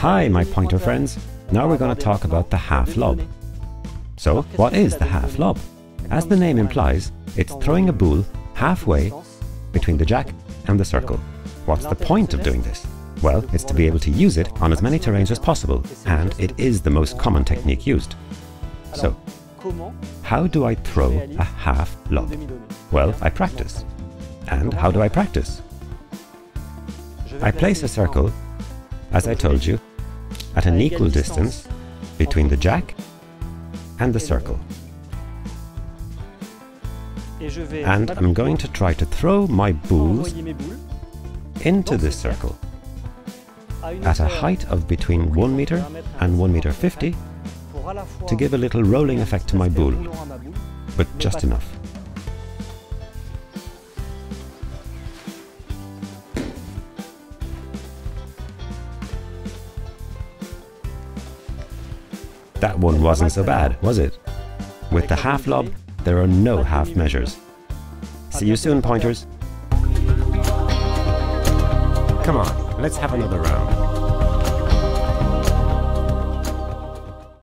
Hi, my pointer friends. Now we're going to talk about the half lob. So, what is the half lob? As the name implies, it's throwing a boule halfway between the jack and the circle. What's the point of doing this? Well, it's to be able to use it on as many terrains as possible, and it is the most common technique used. So, how do I throw a half lob? Well, I practice. And how do I practice? I place a circle, as I told you, at an equal distance between the jack and the circle. And I'm going to try to throw my boules into this circle at a height of between 1 meter and 1 meter 50 to give a little rolling effect to my boule, but just enough. That one wasn't so bad, was it? With the half lob, there are no half measures. See you soon, pointers. Come on, let's have another round.